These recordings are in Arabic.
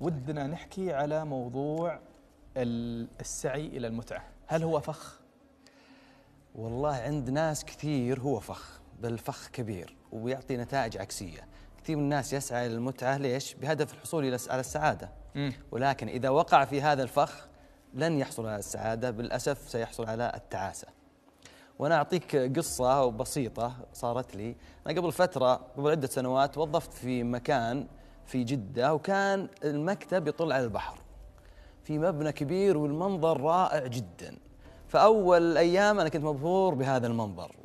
ودنا نحكي على موضوع ال- السعي إلى المتعة، هل هو فخ؟ والله عند ناس كثير هو فخ بل فخ كبير ويعطي نتائج عكسية كثير من الناس يسعى إلى المتعة ليش؟ بهدف الحصول إلى على السعادة. ولكن إذا وقع في هذا الفخ لن يحصل على السعادة بالأسف سيحصل على التعاسة وأنا أعطيك قصة بسيطة صارت لي أنا قبل فترة قبل عدة سنوات وظفت في مكان في جدة وكان المكتب يطل على البحر. في مبنى كبير والمنظر رائع جدا. فأول أيام أنا كنت مبهور بهذا المنظر.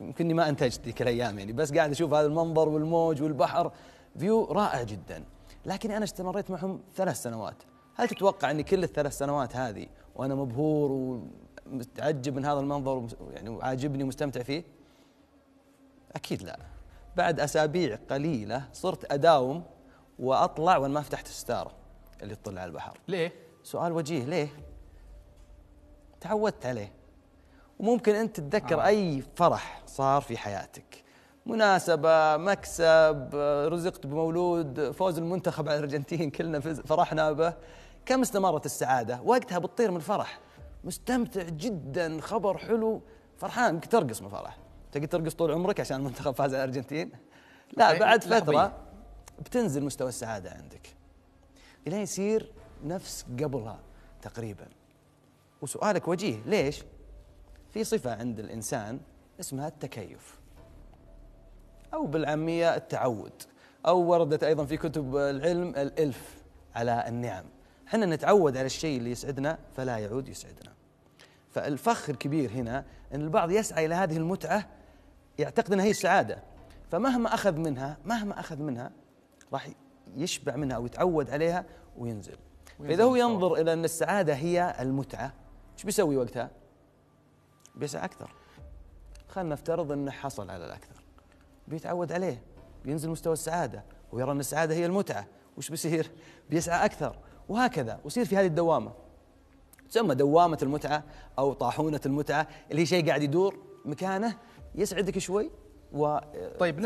يمكنني ما أنتجت ذيك الأيام يعني بس قاعد أشوف هذا المنظر والموج والبحر. فيو رائع جدا. لكن أنا استمريت معهم ثلاث سنوات. هل تتوقع أني كل الثلاث سنوات هذه وأنا مبهور ومتعجب من هذا المنظر يعني وعاجبني ومستمتع فيه؟ أكيد لا. بعد أسابيع قليلة صرت أداوم وأطلع وأنا ما فتحت الستارة اللي تطل على البحر. ليه؟ سؤال وجيه ليه؟ تعودت عليه. وممكن أنت تتذكر آه. أي فرح صار في حياتك. مناسبة مكسب رزقت بمولود فوز المنتخب على الأرجنتين كلنا فرحنا به. كم استمرت السعادة؟ وقتها بتطير من الفرح. مستمتع جدا خبر حلو. فرحان يمكن ترقص من الفرح. تقدر ترقص طول عمرك عشان المنتخب فاز على الأرجنتين؟ لا بعد. فترة. بتنزل مستوى السعادة عندك. الين يصير نفس قبلها تقريبا. وسؤالك وجيه ليش؟ في صفة عند الإنسان اسمها التكيف. أو بالعامية التعود. أو وردت أيضا في كتب العلم الإلف على النعم. إحنا نتعود على الشيء اللي يسعدنا فلا يعود يسعدنا. فالفخ الكبير هنا إن البعض يسعى إلى هذه المتعة يعتقد إنها هي السعادة. فمهما أخذ منها مهما أخذ منها راح يشبع منها أو يتعود عليها وينزل فإذا هو. ينظر إلى أن السعادة هي المتعة إيش بيسوي وقتها؟ بيسعى أكثر خلينا نفترض أنه حصل على الأكثر بيتعود عليه بينزل مستوى السعادة ويرى أن السعادة هي المتعة وش بيصير؟ بيسعى أكثر وهكذا ويصير في هذه الدوامة تسمى دوامة المتعة أو طاحونة المتعة اللي هي شيء قاعد يدور مكانه يسعدك شوي و طيب